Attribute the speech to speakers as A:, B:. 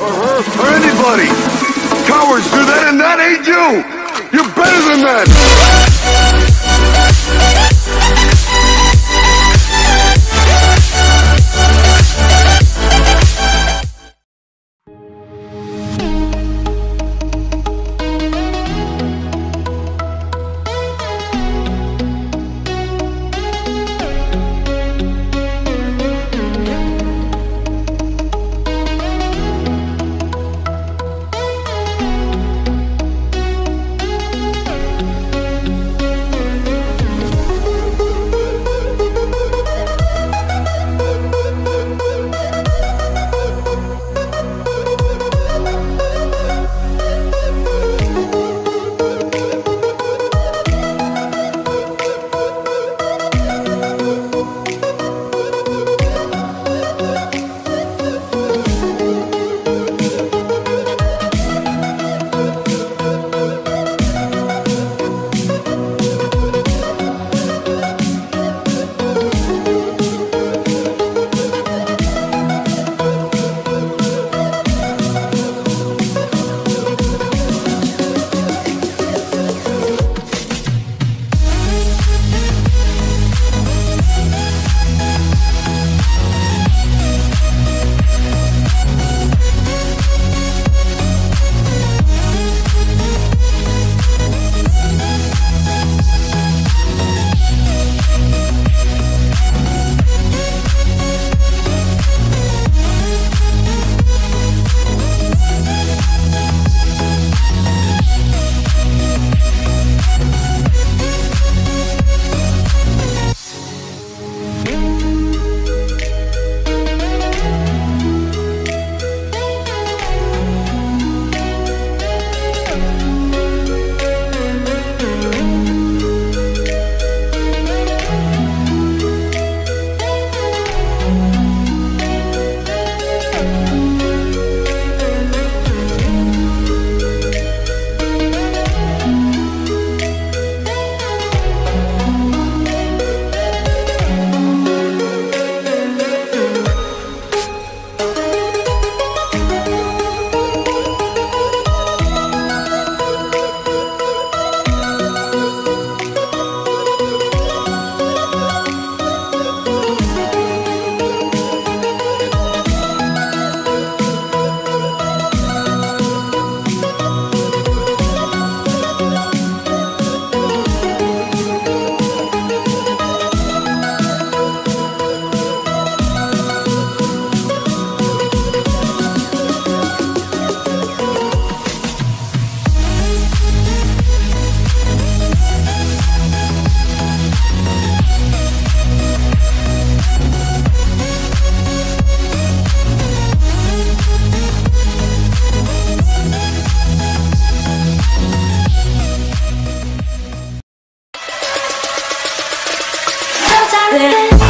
A: or her or anybody. Cowards do that and that ain't you. You're better than that.
B: Filter